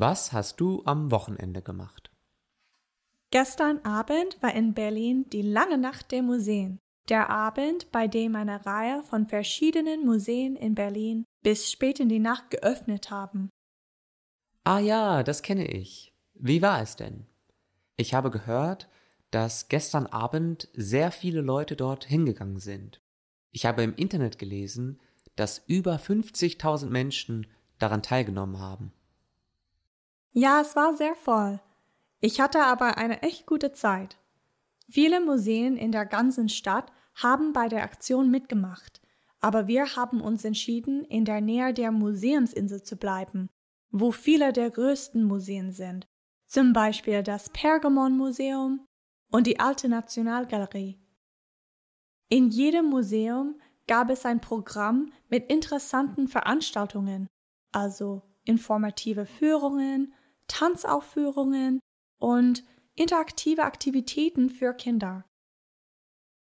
Was hast du am Wochenende gemacht? Gestern Abend war in Berlin die lange Nacht der Museen. Der Abend, bei dem eine Reihe von verschiedenen Museen in Berlin bis spät in die Nacht geöffnet haben. Ah ja, das kenne ich. Wie war es denn? Ich habe gehört, dass gestern Abend sehr viele Leute dort hingegangen sind. Ich habe im Internet gelesen, dass über 50.000 Menschen daran teilgenommen haben. Ja, es war sehr voll. Ich hatte aber eine echt gute Zeit. Viele Museen in der ganzen Stadt haben bei der Aktion mitgemacht, aber wir haben uns entschieden, in der Nähe der Museumsinsel zu bleiben, wo viele der größten Museen sind, zum Beispiel das Pergamon-Museum und die Alte Nationalgalerie. In jedem Museum gab es ein Programm mit interessanten Veranstaltungen, also informative Führungen, Tanzaufführungen und interaktive Aktivitäten für Kinder.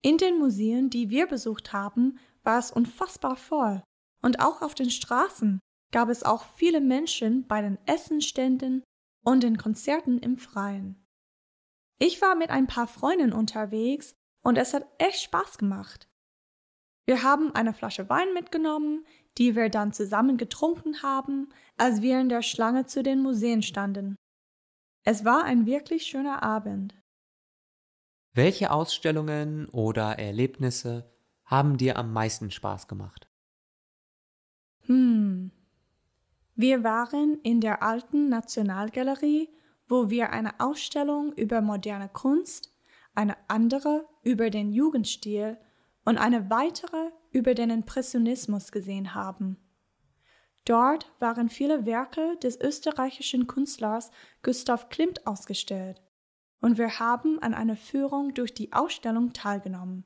In den Museen, die wir besucht haben, war es unfassbar voll. Und auch auf den Straßen gab es auch viele Menschen bei den Essenständen und den Konzerten im Freien. Ich war mit ein paar Freunden unterwegs und es hat echt Spaß gemacht. Wir haben eine Flasche Wein mitgenommen, die wir dann zusammen getrunken haben, als wir in der Schlange zu den Museen standen. Es war ein wirklich schöner Abend. Welche Ausstellungen oder Erlebnisse haben dir am meisten Spaß gemacht? Hm. Wir waren in der alten Nationalgalerie, wo wir eine Ausstellung über moderne Kunst, eine andere über den Jugendstil und eine weitere über den Impressionismus gesehen haben. Dort waren viele Werke des österreichischen Künstlers Gustav Klimt ausgestellt und wir haben an einer Führung durch die Ausstellung teilgenommen.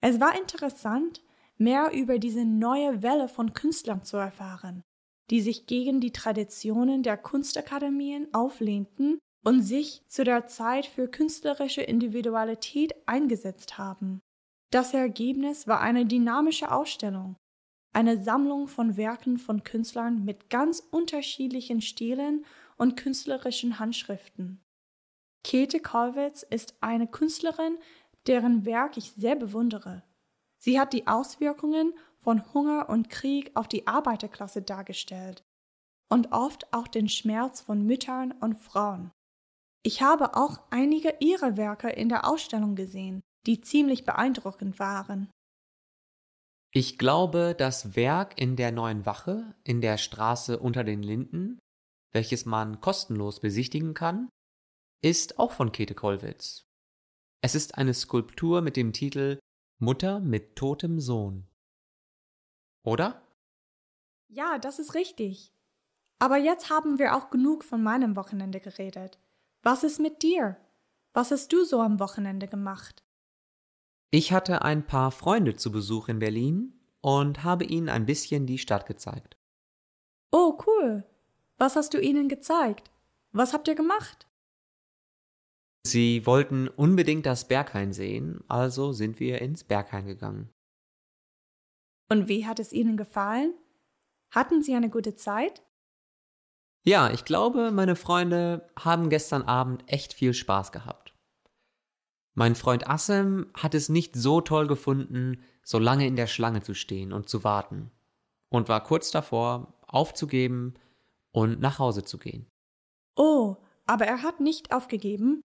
Es war interessant, mehr über diese neue Welle von Künstlern zu erfahren, die sich gegen die Traditionen der Kunstakademien auflehnten und sich zu der Zeit für künstlerische Individualität eingesetzt haben. Das Ergebnis war eine dynamische Ausstellung, eine Sammlung von Werken von Künstlern mit ganz unterschiedlichen Stilen und künstlerischen Handschriften. Käthe Kollwitz ist eine Künstlerin, deren Werk ich sehr bewundere. Sie hat die Auswirkungen von Hunger und Krieg auf die Arbeiterklasse dargestellt und oft auch den Schmerz von Müttern und Frauen. Ich habe auch einige ihrer Werke in der Ausstellung gesehen die ziemlich beeindruckend waren. Ich glaube, das Werk in der neuen Wache in der Straße unter den Linden, welches man kostenlos besichtigen kann, ist auch von Käthe Kollwitz. Es ist eine Skulptur mit dem Titel Mutter mit totem Sohn. Oder? Ja, das ist richtig. Aber jetzt haben wir auch genug von meinem Wochenende geredet. Was ist mit dir? Was hast du so am Wochenende gemacht? Ich hatte ein paar Freunde zu Besuch in Berlin und habe ihnen ein bisschen die Stadt gezeigt. Oh, cool. Was hast du ihnen gezeigt? Was habt ihr gemacht? Sie wollten unbedingt das Berghain sehen, also sind wir ins Berghain gegangen. Und wie hat es Ihnen gefallen? Hatten Sie eine gute Zeit? Ja, ich glaube, meine Freunde haben gestern Abend echt viel Spaß gehabt. Mein Freund Assem hat es nicht so toll gefunden, so lange in der Schlange zu stehen und zu warten und war kurz davor, aufzugeben und nach Hause zu gehen. Oh, aber er hat nicht aufgegeben?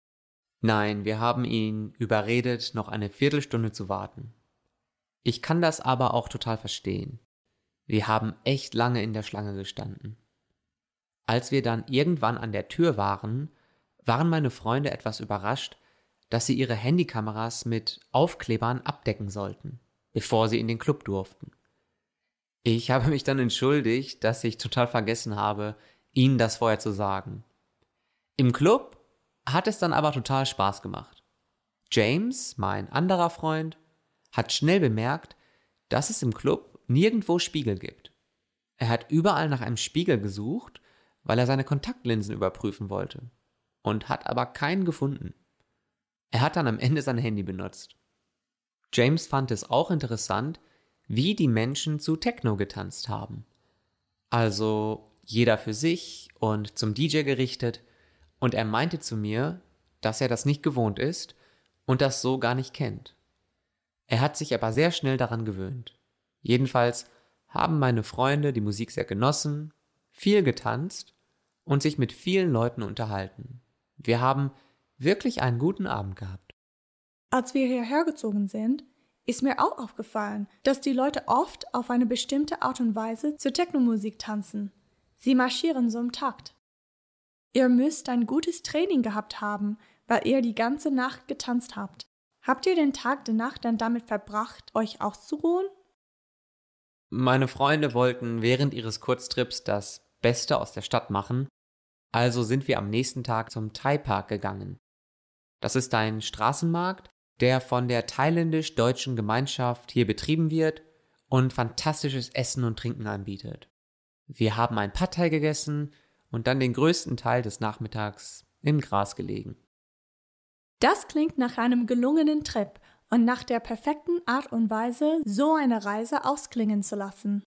Nein, wir haben ihn überredet, noch eine Viertelstunde zu warten. Ich kann das aber auch total verstehen. Wir haben echt lange in der Schlange gestanden. Als wir dann irgendwann an der Tür waren, waren meine Freunde etwas überrascht, dass sie ihre Handykameras mit Aufklebern abdecken sollten, bevor sie in den Club durften. Ich habe mich dann entschuldigt, dass ich total vergessen habe, ihnen das vorher zu sagen. Im Club hat es dann aber total Spaß gemacht. James, mein anderer Freund, hat schnell bemerkt, dass es im Club nirgendwo Spiegel gibt. Er hat überall nach einem Spiegel gesucht, weil er seine Kontaktlinsen überprüfen wollte und hat aber keinen gefunden. Er hat dann am Ende sein Handy benutzt. James fand es auch interessant, wie die Menschen zu Techno getanzt haben. Also jeder für sich und zum DJ gerichtet, und er meinte zu mir, dass er das nicht gewohnt ist und das so gar nicht kennt. Er hat sich aber sehr schnell daran gewöhnt. Jedenfalls haben meine Freunde die Musik sehr genossen, viel getanzt und sich mit vielen Leuten unterhalten. Wir haben wirklich einen guten Abend gehabt. Als wir hierher gezogen sind, ist mir auch aufgefallen, dass die Leute oft auf eine bestimmte Art und Weise zur Technomusik tanzen. Sie marschieren so im Takt. Ihr müsst ein gutes Training gehabt haben, weil ihr die ganze Nacht getanzt habt. Habt ihr den Tag der Nacht dann damit verbracht, euch auszuruhen? Meine Freunde wollten während ihres Kurztrips das Beste aus der Stadt machen, also sind wir am nächsten Tag zum Thai Park gegangen. Das ist ein Straßenmarkt, der von der thailändisch-deutschen Gemeinschaft hier betrieben wird und fantastisches Essen und Trinken anbietet. Wir haben ein Pad Thai gegessen und dann den größten Teil des Nachmittags im Gras gelegen. Das klingt nach einem gelungenen Trip und nach der perfekten Art und Weise, so eine Reise ausklingen zu lassen.